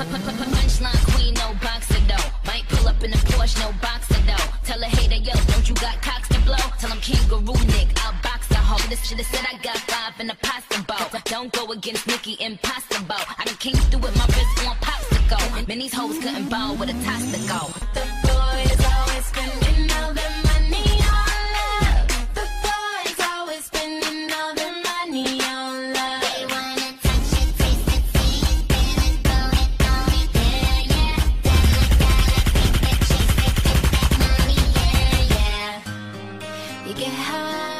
Punchline queen, no boxer though. Might pull up in a Porsche, no Boxster though. Tell a hater, yo, don't you got cocks to blow? Tell him kangaroo nick, I'll box the hoe. This shit said I got five in the pasta bowl. Don't go against Nicki, impossible. I done came through with my wrist on popsicle. These hoes couldn't ball with a toss You get high.